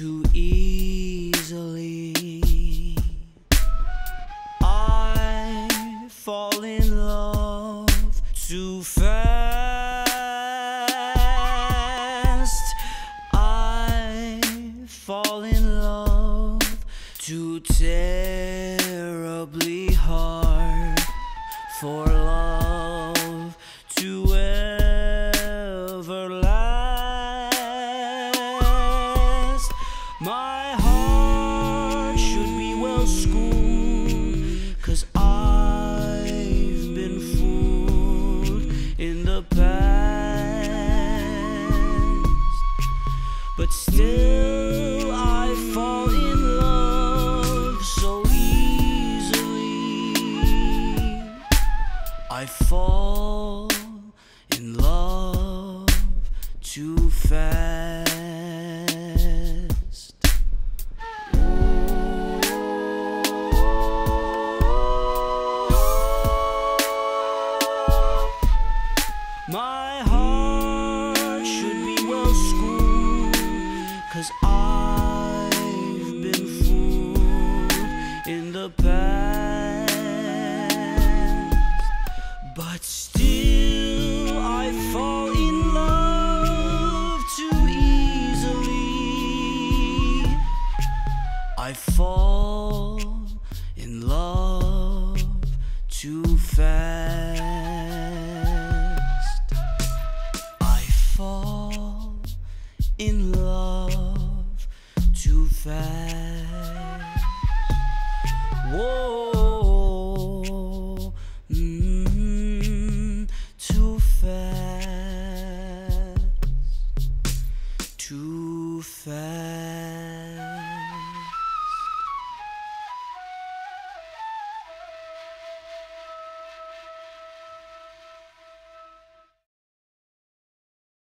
too easily. I fall in love too fast. I fall in love too terribly hard for should be cause I've been fooled in the past. But still, I fall in love so easily. I fall in love too fast. My heart should be well schooled, cause I've been fooled in the past. But still, I fall in love too easily. I fall love too fast. Whoa, mm, too fast, too fast.